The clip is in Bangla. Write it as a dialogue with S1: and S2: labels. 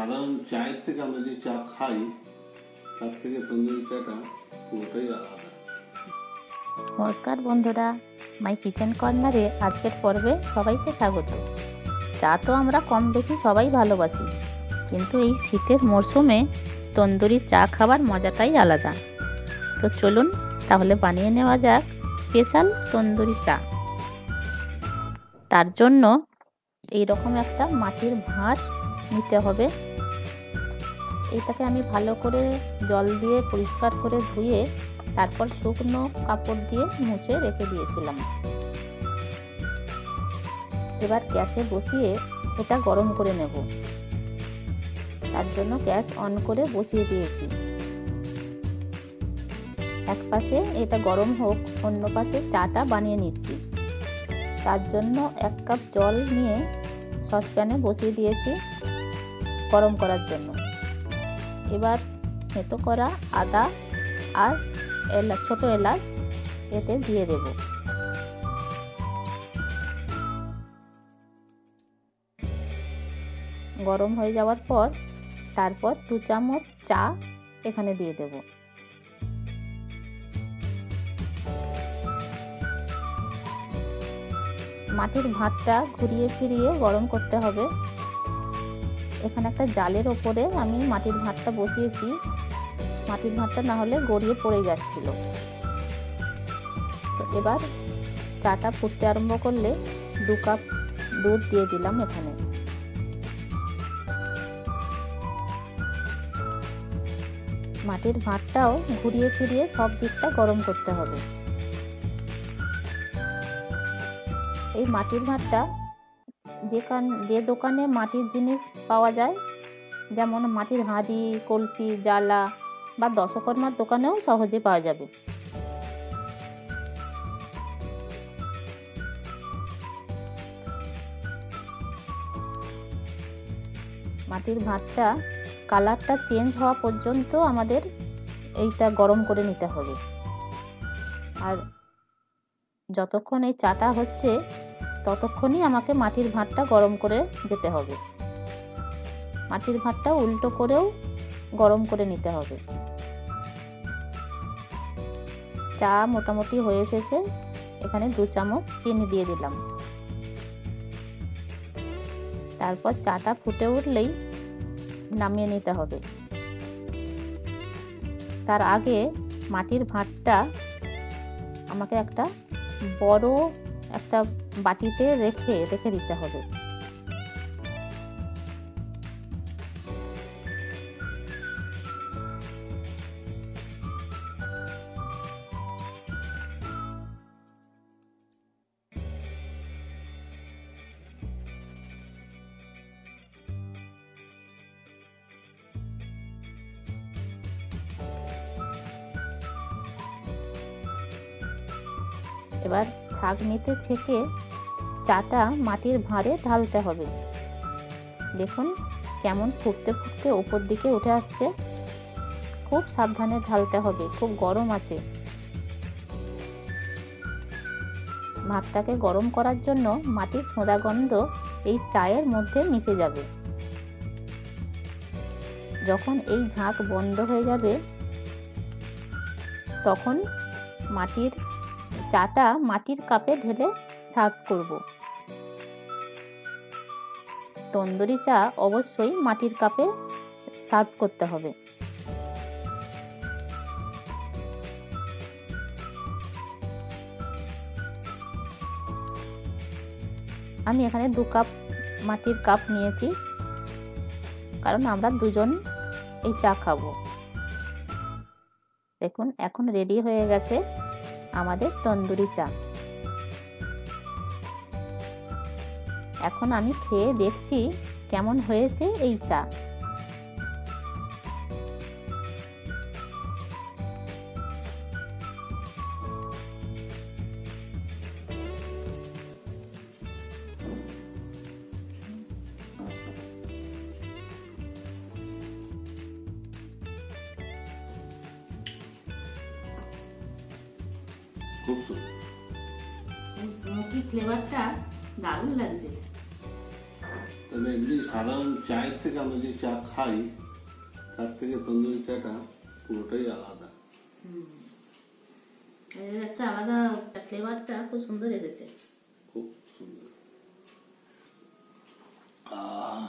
S1: সাধারণ চায়ের থেকে আমরা যে চা খাই, তার থেকে তন্দুরি চাটা পুরোটাই আলাদা।
S2: নমস্কার বন্ধুরা, মাই কিচেন কর্নারে আজকের পর্বে সবাইকে স্বাগত। চা তো আমরা কম বেশি সবাই ভালোবাসি, কিন্তু এই শীতের মরশুমে তন্দুরি চা খাবার মজাটাই আলাদা। তো চলুন, তাহলে বানিয়ে নেওয়া যাক স্পেশাল তন্দুরি চা। তার জন্য এই রকম একটা মাটির ভাঁড় নিতে হবে। এটাকে আমি ভালো করে জল দিয়ে পরিষ্কার করে ধুয়ে তারপর শুকনো কাপড় দিয়ে মুছে রেখে দিয়েছিলাম। এবার গ্যাসে বসিয়ে এটা গরম করে নেব। তার জন্য গ্যাস অন করে বসিয়ে দিয়েছি। এক পাশে এটা গরম হোক, অন্য পাশে চাটা বানিয়ে নিচ্ছি। তার জন্য এক কাপ জল নিয়ে সসপ্যানে বসিয়ে দিয়েছি। গরম করার জন্য। এবার থেতো করা আদা আর এলা, ছোটো এলাচ এতে দিয়ে দেব। গরম হয়ে যাওয়ার পর তারপর দু চামচ চা এখানে দিয়ে দেব। মাটির ভাতটা ঘুরিয়ে ফিরিয়ে গরম করতে হবে। এখানে একটা জালের ওপরে আমি মাটির ভাতটা বসিয়েছি। মাটির ভাতটা না হলে গড়িয়ে পড়ে যাচ্ছিল। এবার চাটা ফুটতে আরম্ভ করলে দু কাপ দুধ দিয়ে দিলাম এখানে। মাটির ভাতটাও ঘুরিয়ে ফিরিয়ে সব দিকটা গরম করতে হবে। এই মাটির ভাতটা যেখান যে দোকানে মাটির জিনিস পাওয়া যায়, যেমন মাটির হাঁড়ি, কলসি, জ্বালা বা দশকর্মার দোকানেও সহজে পাওয়া যাবে। মাটির ভাতটা, কালারটা চেঞ্জ হওয়া পর্যন্ত আমাদের এইটা গরম করে নিতে হবে। আর যতক্ষণ এই চাটা হচ্ছে ততক্ষণই আমাকে মাটির ভাতটা গরম করে যেতে হবে। মাটির ভাতটা উল্টো করেও গরম করে নিতে হবে। চা মোটামুটি হয়ে এসেছে। এখানে দু চামচ চিনি দিয়ে দিলাম। তারপর চাটা ফুটে উঠলেই নামিয়ে নিতে হবে। তার আগে মাটির ভাতটা আমাকে একটা বড় একটা বাটিতে রেখে রেখে দিতে হবে। এবার ছাঁকনিতে ছেঁকে চাটা মাটির ভাঁড়ে ঢালতে হবে। দেখুন কেমন ফুটতে ফুটতে ওপর দিকে উঠে আসছে। খুব সাবধানে ঢালতে হবে, খুব গরম আছে। ভাতটাকে গরম করার জন্য মাটির সোঁদা গন্ধ এই চায়ের মধ্যে মিশে যাবে। যখন এই ঝাঁক বন্ধ হয়ে যাবে, তখন মাটির চাটা মাটির কাপে ঢেলে সার্ভ করব। তন্দুরি চা অবশ্যই মাটির কাপে সার্ভ করতে হবে। আমি এখানে দু কাপ মাটির কাপ নিয়েছি, কারণ আমরা দুজন এই চা খাব। দেখুন, এখন রেডি হয়ে গেছে। আমাদের তন্দুরি চা। এখন আমি খেয়ে দেখছি কেমন হয়েছে এই চা।
S1: খুব সুন্দর।
S2: এই স্মোকি ফ্লেভারটা দারুণ লাগছে।
S1: তবে এমনি সাধারণ চায়ের থেকে আমরা যে চা খাই তার থেকে তন্দুরি চাটা পুরোটাই আলাদা।
S2: একটা আলাদা ফ্লেভারটা খুব সুন্দর এসেছে।
S1: খুব সুন্দর। আহ